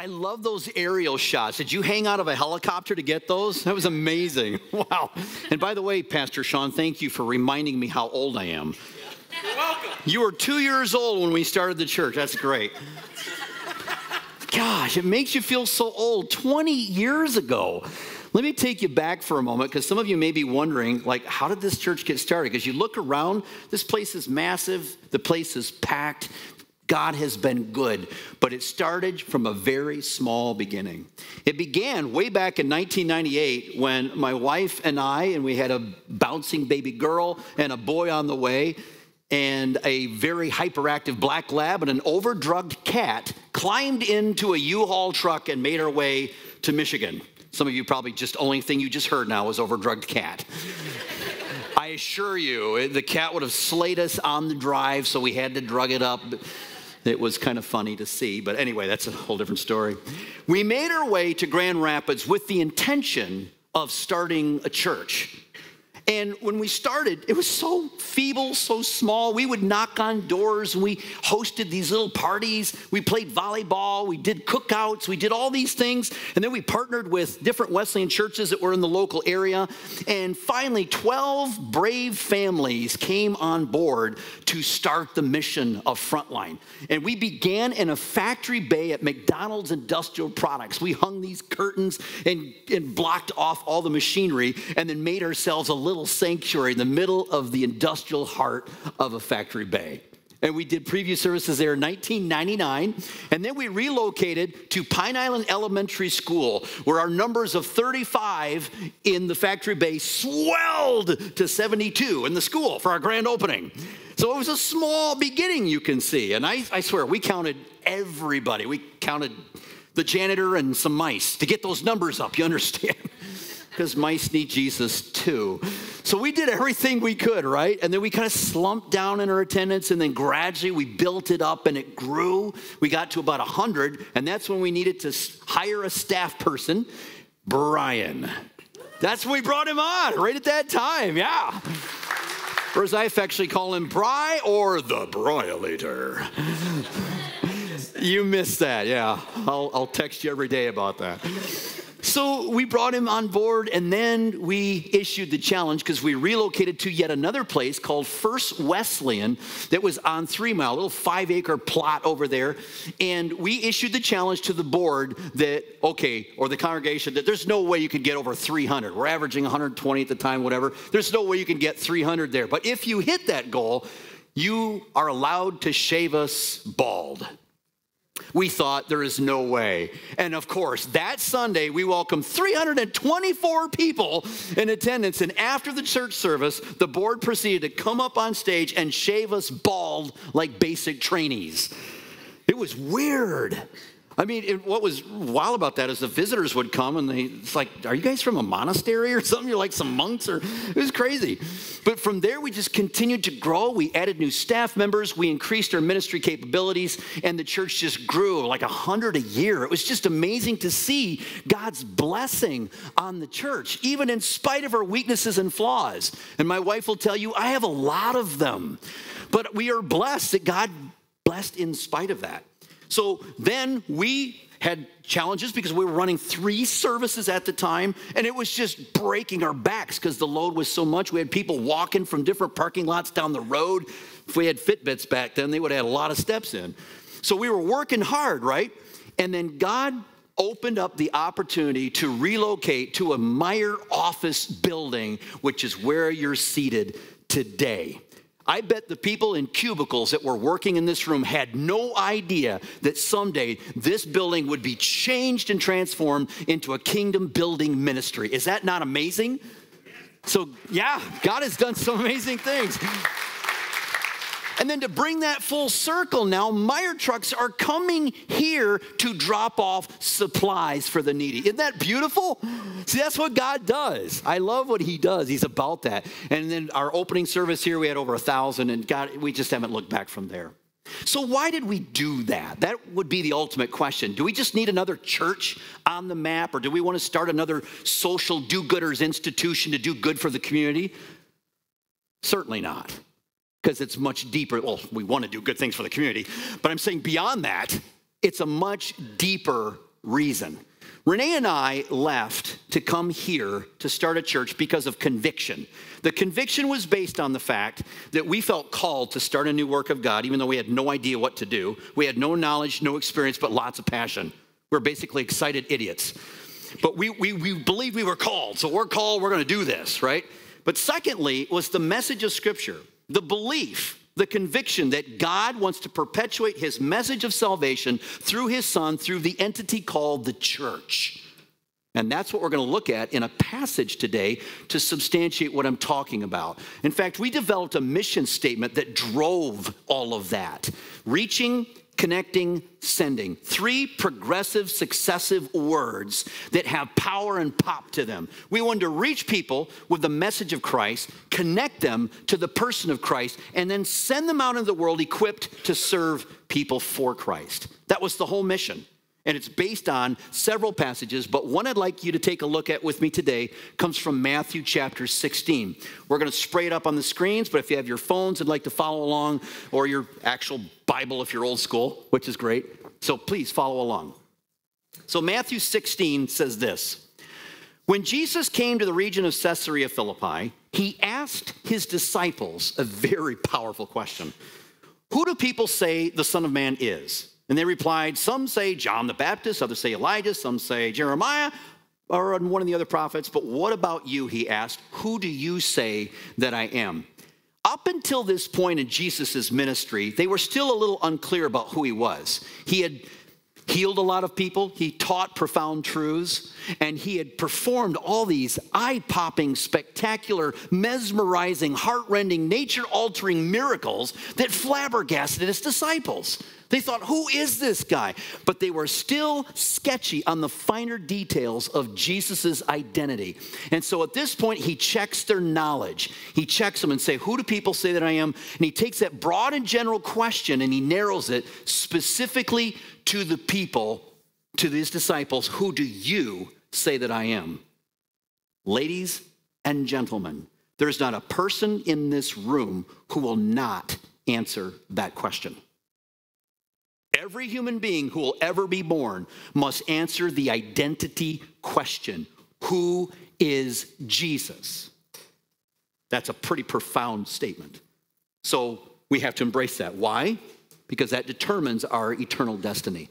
I love those aerial shots. Did you hang out of a helicopter to get those? That was amazing. Wow. And by the way, Pastor Sean, thank you for reminding me how old I am. You're welcome. You were two years old when we started the church. That's great. Gosh, it makes you feel so old. 20 years ago. Let me take you back for a moment because some of you may be wondering, like, how did this church get started? Because you look around, this place is massive, the place is packed. God has been good, but it started from a very small beginning. It began way back in 1998 when my wife and I, and we had a bouncing baby girl and a boy on the way, and a very hyperactive black lab and an overdrugged cat climbed into a U-Haul truck and made our way to Michigan. Some of you probably just only thing you just heard now was overdrugged cat. I assure you, the cat would have slayed us on the drive, so we had to drug it up. It was kind of funny to see, but anyway, that's a whole different story. We made our way to Grand Rapids with the intention of starting a church. And when we started, it was so feeble, so small. We would knock on doors we hosted these little parties. We played volleyball, we did cookouts, we did all these things. And then we partnered with different Wesleyan churches that were in the local area. And finally, 12 brave families came on board to start the mission of Frontline. And we began in a factory bay at McDonald's Industrial Products. We hung these curtains and, and blocked off all the machinery and then made ourselves a little sanctuary in the middle of the industrial heart of a factory bay. And we did preview services there in 1999. And then we relocated to Pine Island Elementary School, where our numbers of 35 in the factory bay swelled to 72 in the school for our grand opening. So it was a small beginning, you can see. And I, I swear, we counted everybody. We counted the janitor and some mice to get those numbers up, you understand? because mice need Jesus too. So we did everything we could, right? And then we kind of slumped down in our attendance, and then gradually we built it up and it grew. We got to about 100, and that's when we needed to hire a staff person, Brian. That's when we brought him on, right at that time, yeah. Or as I affectionately call him, Bry or the Bryolator. you missed that, yeah. I'll, I'll text you every day about that. So we brought him on board, and then we issued the challenge because we relocated to yet another place called First Wesleyan that was on Three Mile, a little five acre plot over there. And we issued the challenge to the board that, okay, or the congregation, that there's no way you could get over 300. We're averaging 120 at the time, whatever. There's no way you can get 300 there. But if you hit that goal, you are allowed to shave us bald we thought there is no way. And of course, that Sunday, we welcomed 324 people in attendance. And after the church service, the board proceeded to come up on stage and shave us bald like basic trainees. It was weird. I mean, it, what was wild about that is the visitors would come and they, it's like, are you guys from a monastery or something? You're like some monks or, it was crazy. But from there, we just continued to grow. We added new staff members. We increased our ministry capabilities and the church just grew like a hundred a year. It was just amazing to see God's blessing on the church, even in spite of our weaknesses and flaws. And my wife will tell you, I have a lot of them. But we are blessed that God blessed in spite of that. So then we had challenges because we were running three services at the time, and it was just breaking our backs because the load was so much. We had people walking from different parking lots down the road. If we had Fitbits back then, they would have had a lot of steps in. So we were working hard, right? And then God opened up the opportunity to relocate to a Meijer office building, which is where you're seated today. I bet the people in cubicles that were working in this room had no idea that someday this building would be changed and transformed into a kingdom building ministry. Is that not amazing? So, yeah, God has done some amazing things. And then to bring that full circle now, Meijer trucks are coming here to drop off supplies for the needy. Isn't that beautiful? See, that's what God does. I love what He does. He's about that. And then our opening service here, we had over a thousand, and God, we just haven't looked back from there. So, why did we do that? That would be the ultimate question. Do we just need another church on the map, or do we want to start another social do gooders institution to do good for the community? Certainly not because it's much deeper. Well, we want to do good things for the community, but I'm saying beyond that, it's a much deeper reason. Renee and I left to come here to start a church because of conviction. The conviction was based on the fact that we felt called to start a new work of God, even though we had no idea what to do. We had no knowledge, no experience, but lots of passion. We're basically excited idiots. But we, we, we believe we were called, so we're called, we're gonna do this, right? But secondly, was the message of Scripture, the belief the conviction that God wants to perpetuate his message of salvation through his son, through the entity called the church. And that's what we're going to look at in a passage today to substantiate what I'm talking about. In fact, we developed a mission statement that drove all of that reaching connecting, sending. Three progressive, successive words that have power and pop to them. We want to reach people with the message of Christ, connect them to the person of Christ, and then send them out into the world equipped to serve people for Christ. That was the whole mission. And it's based on several passages, but one I'd like you to take a look at with me today comes from Matthew chapter 16. We're going to spray it up on the screens, but if you have your phones and like to follow along, or your actual Bible if you're old school, which is great, so please follow along. So Matthew 16 says this When Jesus came to the region of Caesarea Philippi, he asked his disciples a very powerful question Who do people say the Son of Man is? And they replied, Some say John the Baptist, others say Elijah, some say Jeremiah, or one of the other prophets. But what about you? He asked, Who do you say that I am? Up until this point in Jesus' ministry, they were still a little unclear about who he was. He had healed a lot of people, he taught profound truths, and he had performed all these eye popping, spectacular, mesmerizing, heart rending, nature altering miracles that flabbergasted his disciples. They thought, who is this guy? But they were still sketchy on the finer details of Jesus' identity. And so at this point, he checks their knowledge. He checks them and say, who do people say that I am? And he takes that broad and general question and he narrows it specifically to the people, to these disciples, who do you say that I am? Ladies and gentlemen, there's not a person in this room who will not answer that question. Every human being who will ever be born must answer the identity question Who is Jesus? That's a pretty profound statement. So we have to embrace that. Why? Because that determines our eternal destiny.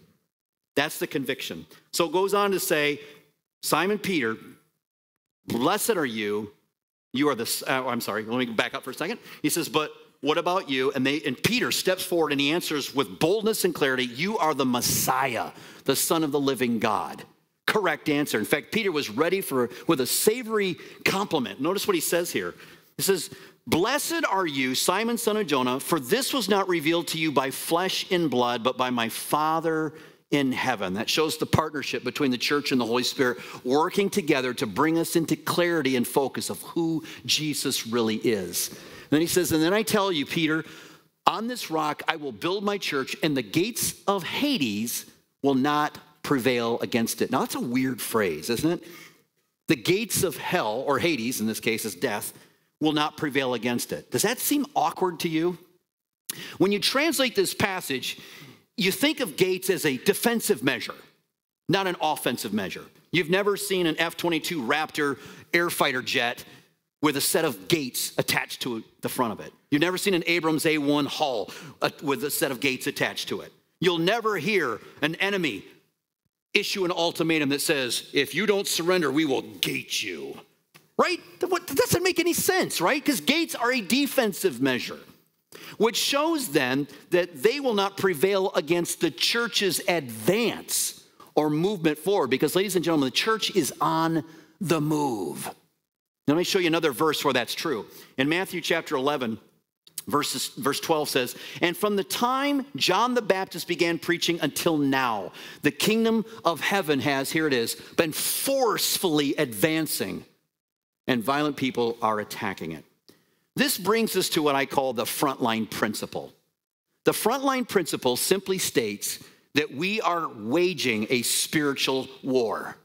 That's the conviction. So it goes on to say, Simon Peter, blessed are you. You are the, uh, I'm sorry, let me back up for a second. He says, but what about you? And they and Peter steps forward and he answers with boldness and clarity, You are the Messiah, the Son of the living God. Correct answer. In fact, Peter was ready for with a savory compliment. Notice what he says here. He says, Blessed are you, Simon, son of Jonah, for this was not revealed to you by flesh and blood, but by my Father in heaven. That shows the partnership between the church and the Holy Spirit working together to bring us into clarity and focus of who Jesus really is. Then he says, And then I tell you, Peter, on this rock I will build my church, and the gates of Hades will not prevail against it. Now, that's a weird phrase, isn't it? The gates of hell, or Hades in this case is death, will not prevail against it. Does that seem awkward to you? When you translate this passage, you think of gates as a defensive measure, not an offensive measure. You've never seen an F 22 Raptor air fighter jet with a set of gates attached to the front of it. You've never seen an Abrams A1 hull uh, with a set of gates attached to it. You'll never hear an enemy issue an ultimatum that says, if you don't surrender, we will gate you. Right? That doesn't make any sense, right? Because gates are a defensive measure, which shows then that they will not prevail against the church's advance or movement forward. Because, ladies and gentlemen, the church is on the move. Let me show you another verse where that's true. In Matthew chapter 11, verses, verse 12 says, And from the time John the Baptist began preaching until now, the kingdom of heaven has, here it is, been forcefully advancing, and violent people are attacking it. This brings us to what I call the frontline principle. The frontline principle simply states that we are waging a spiritual war.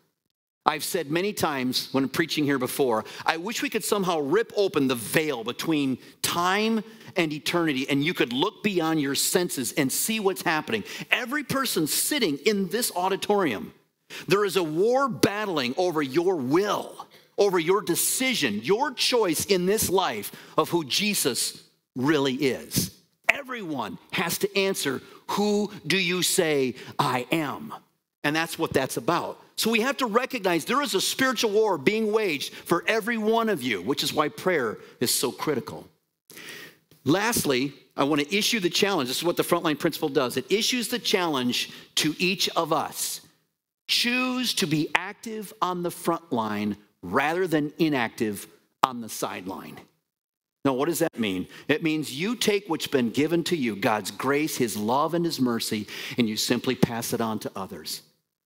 I've said many times when preaching here before, I wish we could somehow rip open the veil between time and eternity and you could look beyond your senses and see what's happening. Every person sitting in this auditorium There is a war battling over your will, over your decision, your choice in this life of who Jesus really is. Everyone has to answer, Who do you say I am? And that's what that's about. So we have to recognize there is a spiritual war being waged for every one of you, which is why prayer is so critical. Lastly, I want to issue the challenge. This is what the frontline principle does it issues the challenge to each of us. Choose to be active on the front line rather than inactive on the sideline. Now, what does that mean? It means you take what's been given to you, God's grace, His love, and His mercy, and you simply pass it on to others.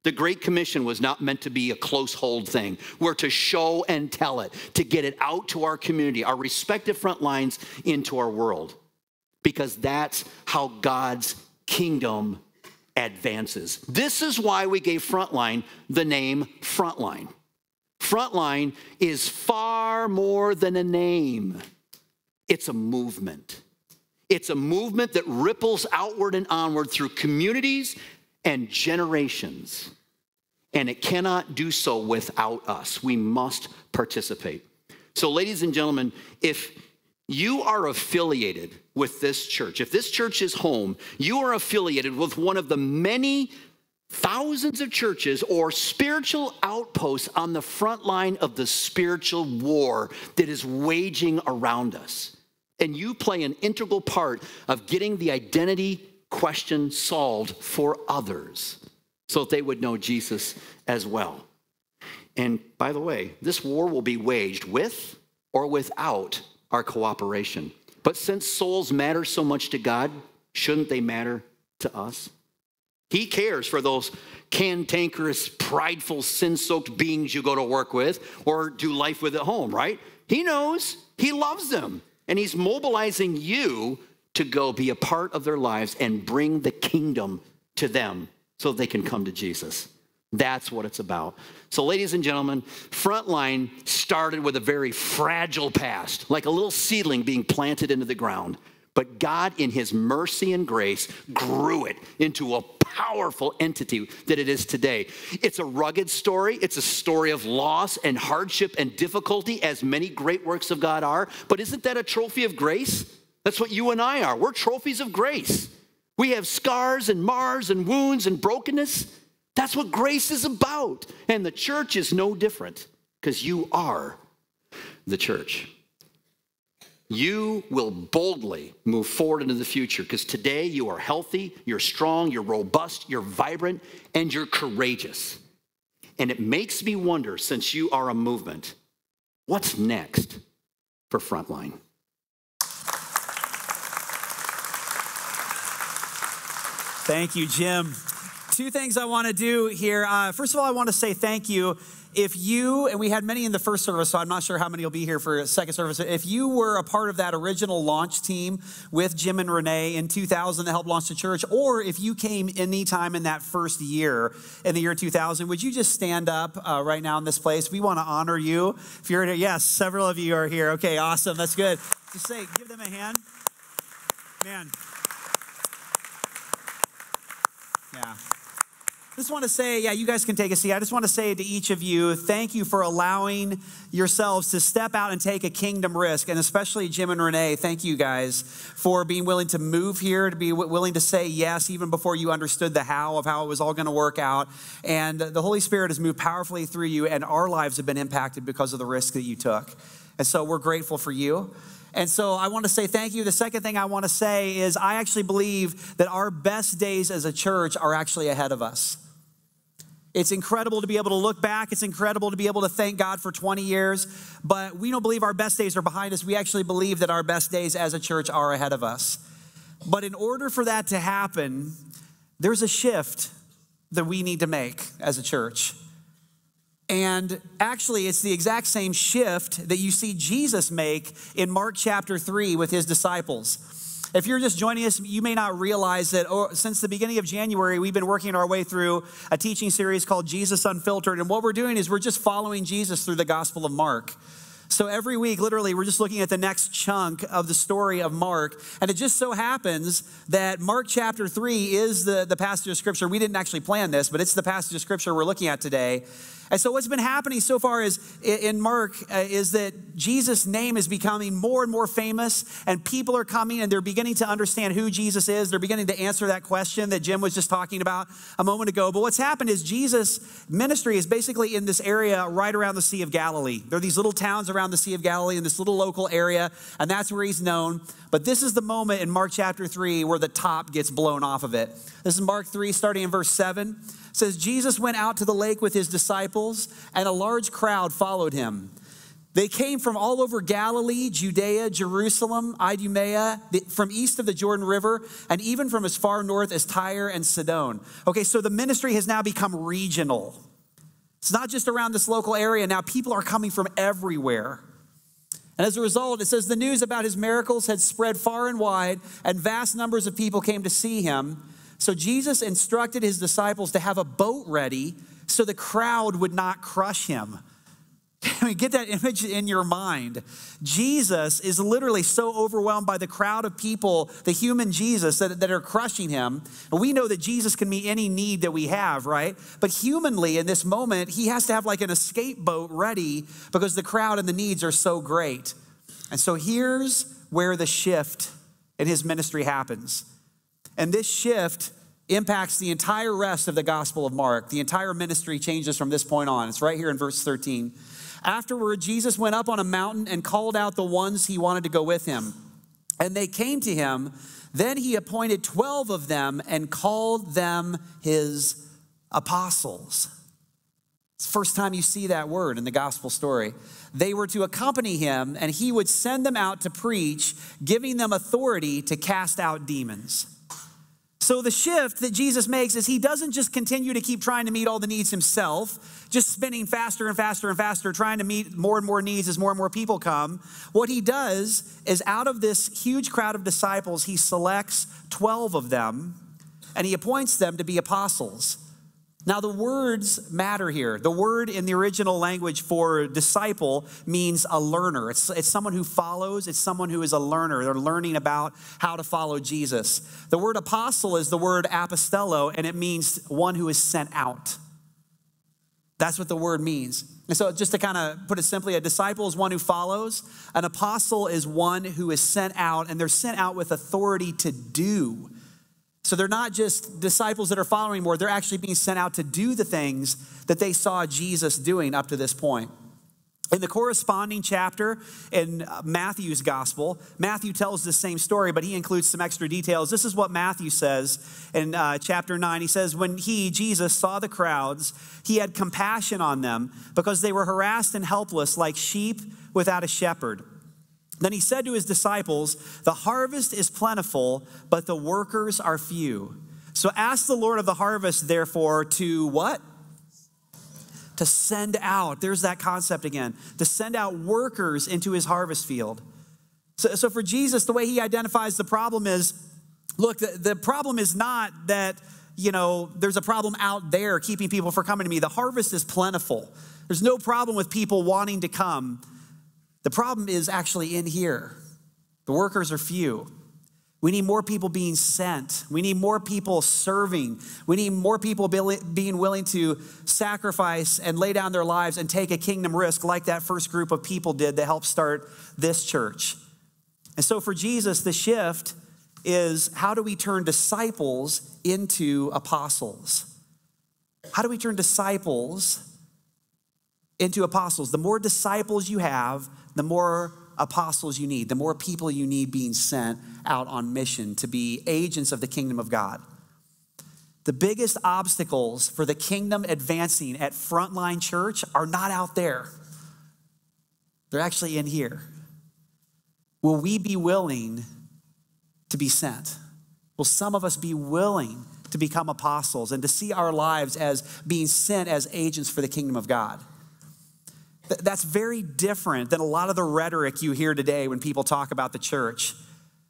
The Great Commission was not meant to be a close hold thing. We're to show and tell it, to get it out to our community, our respective front lines into our world, because that's how God's kingdom advances. This is why we gave Frontline the name Frontline. Frontline is far more than a name, it's a movement. It's a movement that ripples outward and onward through communities and generations and it cannot do so without us. We must participate. So, ladies and gentlemen, if you are affiliated with this church, if this church is home, you are affiliated with one of the many thousands of churches or spiritual outposts on the front line of the spiritual war that is waging around us. And you play an integral part of getting the identity question solved for others so that they would know Jesus as well. And by the way, this war will be waged with or without our cooperation. But since souls matter so much to God, shouldn't they matter to us? He cares for those cantankerous, prideful, sin soaked beings you go to work with or do life with at home, right? He knows, He loves them, and He's mobilizing you to go be a part of their lives and bring the kingdom to them so they can come to Jesus. That's what it's about. So, ladies and gentlemen, Frontline started with a very fragile past, like a little seedling being planted into the ground. But God, in His mercy and grace, grew it into a powerful entity that it is today. It's a rugged story. It's a story of loss and hardship and difficulty, as many great works of God are. But isn't that a trophy of grace? That's what you and I are. We're trophies of grace. We have scars and mars and wounds and brokenness. That's what grace is about. And the church is no different because you are the church. You will boldly move forward into the future because today you are healthy, you're strong, you're robust, you're vibrant, and you're courageous. And it makes me wonder since you are a movement, what's next for Frontline? Thank you, Jim. Two things I want to do here. Uh, first of all, I want to say thank you. If you, and we had many in the first service, so I'm not sure how many will be here for a second service. If you were a part of that original launch team with Jim and Renee in 2000 to help launch the church, or if you came anytime in that first year, in the year 2000, would you just stand up uh, right now in this place? We want to honor you. If you're here, yes, several of you are here. Okay, awesome. That's good. Just say, give them a hand. Man, yeah. Just want to say, yeah, you guys can take a seat. I just want to say to each of you, thank you for allowing yourselves to step out and take a kingdom risk. And especially Jim and Renee, thank you guys for being willing to move here, to be willing to say yes, even before you understood the how of how it was all going to work out. And the Holy Spirit has moved powerfully through you, and our lives have been impacted because of the risk that you took. And so we're grateful for you. And so I want to say thank you. The second thing I want to say is I actually believe that our best days as a church are actually ahead of us. It's incredible to be able to look back. It's incredible to be able to thank God for 20 years, but we don't believe our best days are behind us. We actually believe that our best days as a church are ahead of us. But in order for that to happen, there's a shift that we need to make as a church. And actually, it's the exact same shift that you see Jesus make in Mark chapter 3 with his disciples. If you're just joining us, you may not realize that oh, since the beginning of January, we've been working our way through a teaching series called Jesus Unfiltered. And what we're doing is we're just following Jesus through the Gospel of Mark. So every week, literally, we're just looking at the next chunk of the story of Mark. And it just so happens that Mark chapter 3 is the, the passage of scripture. We didn't actually plan this, but it's the passage of scripture we're looking at today. And so, what's been happening so far is in Mark uh, is that Jesus' name is becoming more and more famous, and people are coming and they're beginning to understand who Jesus is. They're beginning to answer that question that Jim was just talking about a moment ago. But what's happened is Jesus' ministry is basically in this area right around the Sea of Galilee. There are these little towns around the Sea of Galilee in this little local area, and that's where he's known. But this is the moment in Mark chapter 3 where the top gets blown off of it. This is Mark 3, starting in verse 7 says Jesus went out to the lake with his disciples, and a large crowd followed him. They came from all over Galilee, Judea, Jerusalem, Idumea, from east of the Jordan River, and even from as far north as Tyre and Sidon. Okay, so the ministry has now become regional. It's not just around this local area. Now people are coming from everywhere. And as a result, it says the news about his miracles had spread far and wide, and vast numbers of people came to see him. So Jesus instructed his disciples to have a boat ready so the crowd would not crush him. I mean, get that image in your mind. Jesus is literally so overwhelmed by the crowd of people, the human Jesus, that, that are crushing him. And we know that Jesus can meet any need that we have, right? But humanly, in this moment, he has to have like an escape boat ready because the crowd and the needs are so great. And so here's where the shift in his ministry happens. And this shift impacts the entire rest of the Gospel of Mark. The entire ministry changes from this point on. It's right here in verse 13. Afterward, Jesus went up on a mountain and called out the ones he wanted to go with him. And they came to him. Then he appointed 12 of them and called them his apostles. It's the first time you see that word in the gospel story. They were to accompany him, and he would send them out to preach, giving them authority to cast out demons. So the shift that Jesus makes is he doesn't just continue to keep trying to meet all the needs himself, just spinning faster and faster and faster, trying to meet more and more needs as more and more people come. What he does is out of this huge crowd of disciples, he selects 12 of them and he appoints them to be apostles. Now, the words matter here. The word in the original language for disciple means a learner. It's, it's someone who follows, it's someone who is a learner. They're learning about how to follow Jesus. The word apostle is the word apostello, and it means one who is sent out. That's what the word means. And so, just to kind of put it simply, a disciple is one who follows, an apostle is one who is sent out, and they're sent out with authority to do so they're not just disciples that are following more, they're actually being sent out to do the things that they saw Jesus doing up to this point. In the corresponding chapter in Matthew's gospel, Matthew tells the same story, but he includes some extra details. This is what Matthew says in uh, chapter 9. He says, When he, Jesus, saw the crowds, he had compassion on them because they were harassed and helpless like sheep without a shepherd. Then he said to his disciples, The harvest is plentiful, but the workers are few. So ask the Lord of the harvest, therefore, to what? To send out, there's that concept again, to send out workers into his harvest field. So, so for Jesus, the way he identifies the problem is look, the, the problem is not that, you know, there's a problem out there keeping people from coming to me. The harvest is plentiful. There's no problem with people wanting to come. The problem is actually in here. The workers are few. We need more people being sent. We need more people serving. We need more people being willing to sacrifice and lay down their lives and take a kingdom risk like that first group of people did that helped start this church. And so for Jesus, the shift is how do we turn disciples into apostles? How do we turn disciples into apostles? The more disciples you have, the more apostles you need, the more people you need being sent out on mission to be agents of the kingdom of God. The biggest obstacles for the kingdom advancing at Frontline Church are not out there, they're actually in here. Will we be willing to be sent? Will some of us be willing to become apostles and to see our lives as being sent as agents for the kingdom of God? That's very different than a lot of the rhetoric you hear today when people talk about the church.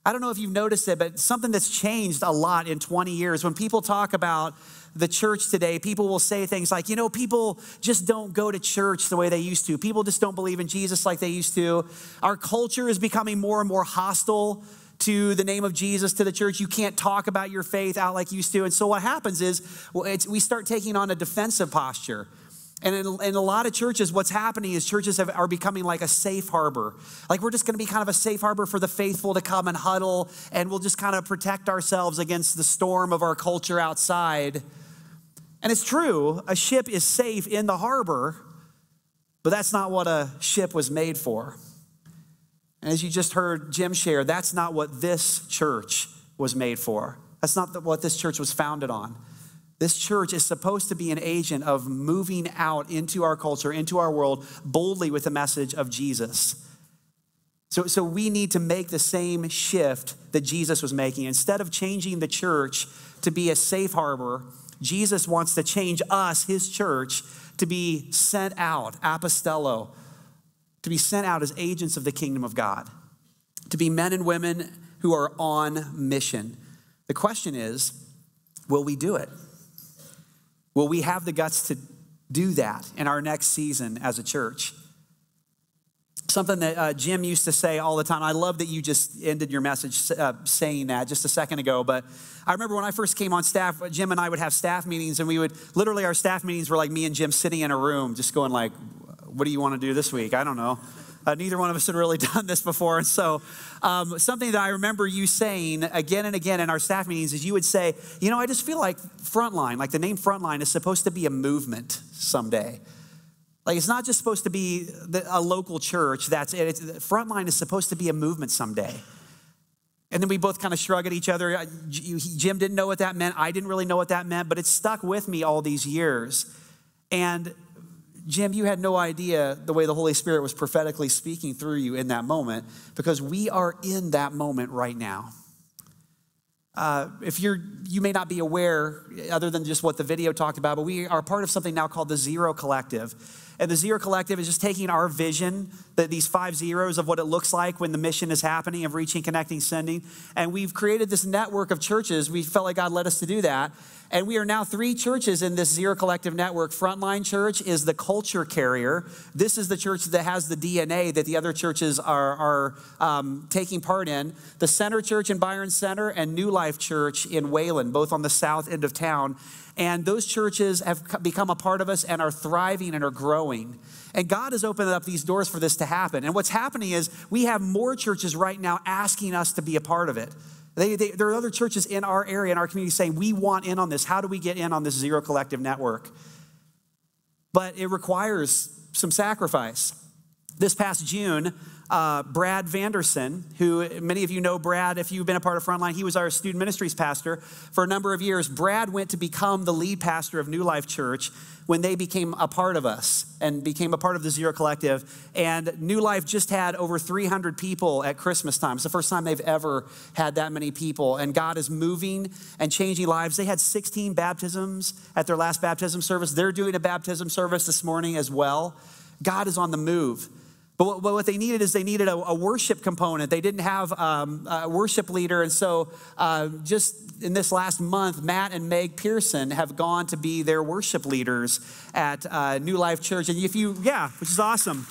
I don't know if you've noticed it, but something that's changed a lot in 20 years. When people talk about the church today, people will say things like, you know, people just don't go to church the way they used to. People just don't believe in Jesus like they used to. Our culture is becoming more and more hostile to the name of Jesus, to the church. You can't talk about your faith out like you used to. And so what happens is well, we start taking on a defensive posture. And in, in, a lot of churches, what's happening is churches have, are becoming like a safe harbor. Like we're just going to be kind of a safe harbor for the faithful to come and huddle, and we'll just kind of protect ourselves against the storm of our culture outside. And it's true, a ship is safe in the harbor, but that's not what a ship was made for. And as you just heard Jim share, that's not what this church was made for. That's not what this church was founded on. This church is supposed to be an agent of moving out into our culture, into our world, boldly with the message of Jesus. So, so we need to make the same shift that Jesus was making. Instead of changing the church to be a safe harbor, Jesus wants to change us, his church, to be sent out, apostello, to be sent out as agents of the kingdom of God, to be men and women who are on mission. The question is, will we do it? Will we have the guts to do that in our next season as a church? Something that uh, Jim used to say all the time. I love that you just ended your message uh, saying that just a second ago. But I remember when I first came on staff, Jim and I would have staff meetings, and we would literally, our staff meetings were like me and Jim sitting in a room, just going like, "What do you want to do this week?" I don't know. Uh, neither one of us had really done this before. And so, um, something that I remember you saying again and again in our staff meetings is you would say, You know, I just feel like Frontline, like the name Frontline, is supposed to be a movement someday. Like, it's not just supposed to be the, a local church, that's it. It's, Frontline is supposed to be a movement someday. And then we both kind of shrug at each other. Jim didn't know what that meant. I didn't really know what that meant, but it stuck with me all these years. And Jim, you had no idea the way the Holy Spirit was prophetically speaking through you in that moment because we are in that moment right now. Uh, if you're, you may not be aware, other than just what the video talked about, but we are part of something now called the Zero Collective. And the Zero Collective is just taking our vision, that these five zeros of what it looks like when the mission is happening of reaching, connecting, sending. And we've created this network of churches. We felt like God led us to do that. And we are now three churches in this Zero Collective network. Frontline Church is the culture carrier. This is the church that has the DNA that the other churches are, are um, taking part in. The Center Church in Byron Center and New Life Church in Wayland, both on the south end of town. And those churches have become a part of us and are thriving and are growing. And God has opened up these doors for this to happen. And what's happening is we have more churches right now asking us to be a part of it. They, they, there are other churches in our area, in our community, saying, We want in on this. How do we get in on this Zero Collective network? But it requires some sacrifice. This past June, uh, Brad Vanderson, who many of you know Brad, if you've been a part of Frontline, he was our student ministries pastor for a number of years. Brad went to become the lead pastor of New Life Church when they became a part of us and became a part of the Zero Collective. And New Life just had over 300 people at Christmas time. It's the first time they've ever had that many people. And God is moving and changing lives. They had 16 baptisms at their last baptism service. They're doing a baptism service this morning as well. God is on the move. But what, they needed is they needed a, a worship component. They didn't have um, a worship leader. And so uh, just in this last month, Matt and Meg Pearson have gone to be their worship leaders at uh, New Life Church. And if you, yeah, which is awesome.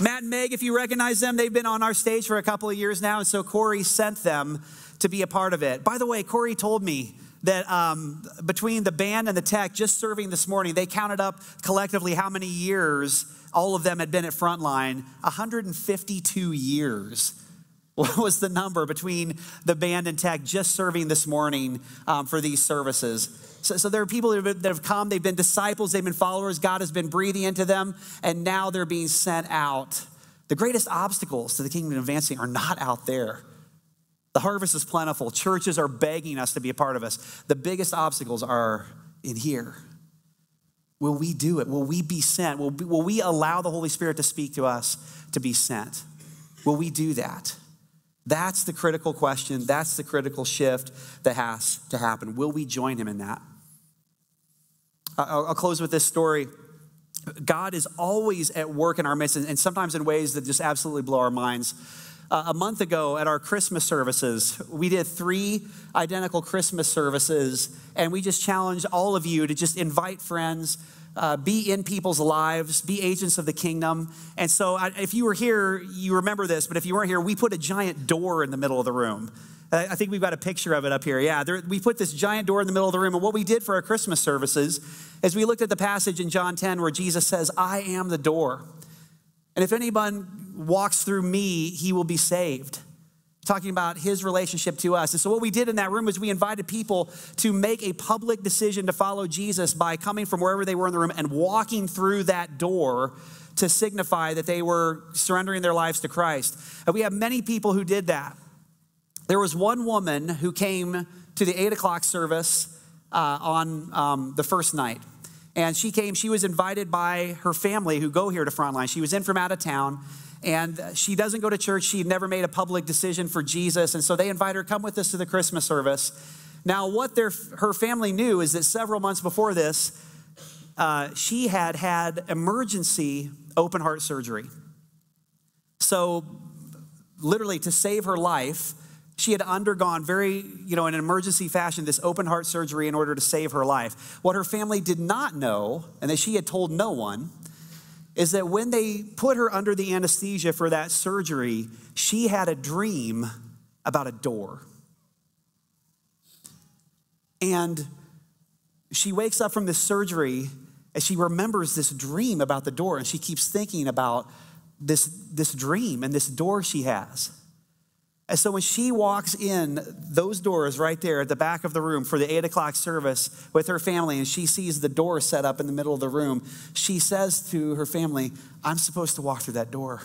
Matt and Meg, if you recognize them, they've been on our stage for a couple of years now. And so Corey sent them to be a part of it. By the way, Corey told me that um, between the band and the tech just serving this morning, they counted up collectively how many years all of them had been at Frontline 152 years. What was the number between the band and tech just serving this morning um, for these services? So, so, there are people that have, that have come, they've been disciples, they've been followers, God has been breathing into them, and now they're being sent out. The greatest obstacles to the kingdom advancing are not out there. The harvest is plentiful. Churches are begging us to be a part of us. The biggest obstacles are in here. Will we do it? Will we be sent? Will, will we allow the Holy Spirit to speak to us to be sent? Will we do that? That's the critical question. That's the critical shift that has to happen. Will we join him in that? I'll, I'll close with this story. God is always at work in our midst, and sometimes in ways that just absolutely blow our minds. Uh, a month ago at our Christmas services, we did three identical Christmas services, and we just challenged all of you to just invite friends. Uh, be in people's lives, be agents of the kingdom. And so, I, if you were here, you remember this, but if you weren't here, we put a giant door in the middle of the room. I think we've got a picture of it up here. Yeah, there, we put this giant door in the middle of the room. And what we did for our Christmas services is we looked at the passage in John 10 where Jesus says, I am the door. And if anyone walks through me, he will be saved. Talking about his relationship to us. And so, what we did in that room was we invited people to make a public decision to follow Jesus by coming from wherever they were in the room and walking through that door to signify that they were surrendering their lives to Christ. And we have many people who did that. There was one woman who came to the eight o'clock service uh, on um, the first night. And she came, she was invited by her family who go here to Frontline. She was in from out of town and she doesn't go to church. She never made a public decision for Jesus. And so they invite her, come with us to the Christmas service. Now, what their, her family knew is that several months before this, uh, she had had emergency open heart surgery. So, literally, to save her life, she had undergone very, you know, in an emergency fashion, this open heart surgery in order to save her life. What her family did not know, and that she had told no one, is that when they put her under the anesthesia for that surgery, she had a dream about a door. And she wakes up from this surgery and she remembers this dream about the door and she keeps thinking about this, this dream and this door she has. And so when she walks in those doors right there at the back of the room for the eight o'clock service with her family, and she sees the door set up in the middle of the room, she says to her family, I'm supposed to walk through that door.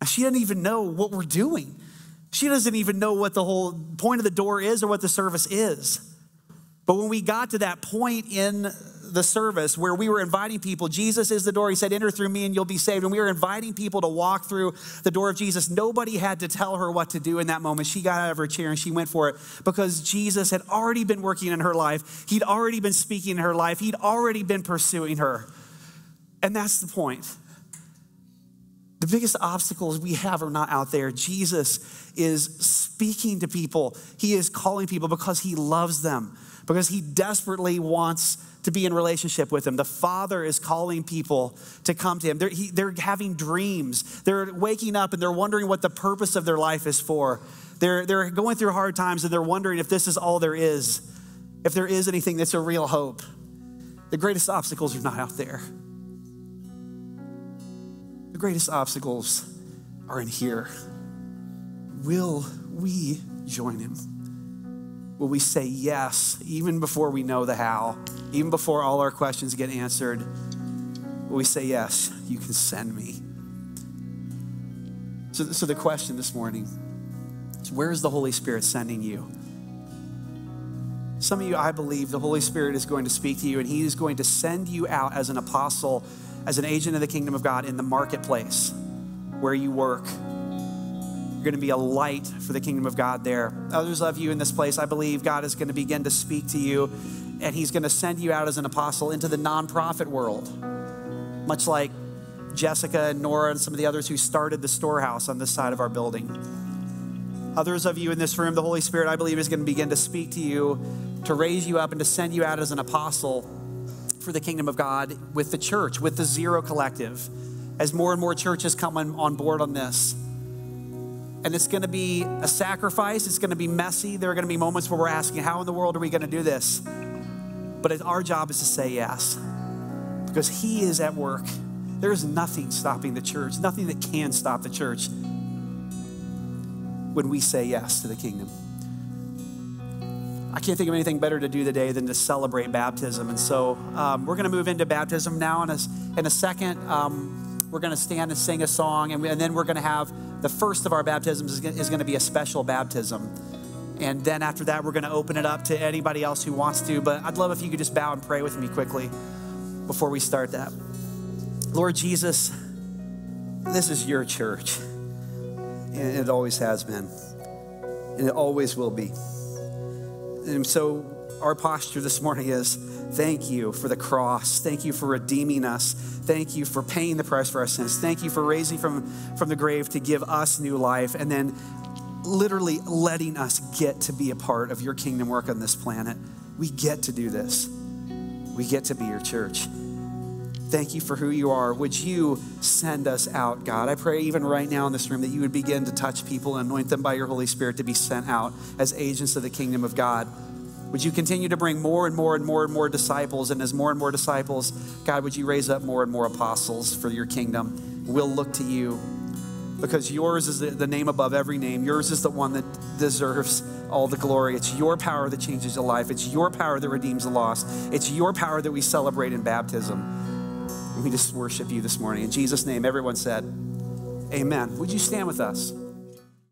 And she doesn't even know what we're doing. She doesn't even know what the whole point of the door is or what the service is. But when we got to that point in the service where we were inviting people. Jesus is the door. He said, Enter through me and you'll be saved. And we were inviting people to walk through the door of Jesus. Nobody had to tell her what to do in that moment. She got out of her chair and she went for it because Jesus had already been working in her life. He'd already been speaking in her life. He'd already been pursuing her. And that's the point. The biggest obstacles we have are not out there. Jesus is speaking to people, He is calling people because He loves them, because He desperately wants to be in relationship with him. The Father is calling people to come to him. They're, he, they're having dreams. They're waking up and they're wondering what the purpose of their life is for. They're, they're going through hard times and they're wondering if this is all there is, if there is anything that's a real hope. The greatest obstacles are not out there. The greatest obstacles are in here. Will we join him? Will we say yes even before we know the how, even before all our questions get answered? Will we say yes, you can send me? So, so the question this morning is where is the Holy Spirit sending you? Some of you, I believe, the Holy Spirit is going to speak to you and He is going to send you out as an apostle, as an agent of the kingdom of God in the marketplace where you work you're going to be a light for the kingdom of God there. Others of you in this place, I believe God is going to begin to speak to you and He's going to send you out as an apostle into the nonprofit world, much like Jessica and Nora and some of the others who started the storehouse on this side of our building. Others of you in this room, the Holy Spirit, I believe, is going to begin to speak to you, to raise you up, and to send you out as an apostle for the kingdom of God with the church, with the Zero Collective, as more and more churches come on, on board on this and it's going to be a sacrifice. It's going to be messy. There are going to be moments where we're asking, How in the world are we going to do this? But our job is to say yes because He is at work. There is nothing stopping the church, nothing that can stop the church when we say yes to the kingdom. I can't think of anything better to do today than to celebrate baptism. And so um, we're going to move into baptism now in a, in a second. Um, we're going to stand and sing a song, and, we, and then we're going to have the first of our baptisms is, going to be a special baptism. And then after that, we're going to open it up to anybody else who wants to. But I'd love if you could just bow and pray with me quickly before we start that. Lord Jesus, this is your church, and it always has been, and it always will be. And so, our posture this morning is Thank you for the cross. Thank you for redeeming us. Thank you for paying the price for our sins. Thank you for raising from, from the grave to give us new life and then literally letting us get to be a part of your kingdom work on this planet. We get to do this. We get to be your church. Thank you for who you are. Would you send us out, God? I pray even right now in this room that you would begin to touch people and anoint them by your Holy Spirit to be sent out as agents of the kingdom of God. Would you continue to bring more and more and more and more disciples? And as more and more disciples, God, would you raise up more and more apostles for your kingdom? We'll look to you because yours is the name above every name. Yours is the one that deserves all the glory. It's your power that changes a life, it's your power that redeems the lost, it's your power that we celebrate in baptism. We just worship you this morning. In Jesus' name, everyone said, Amen. Would you stand with us?